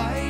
light.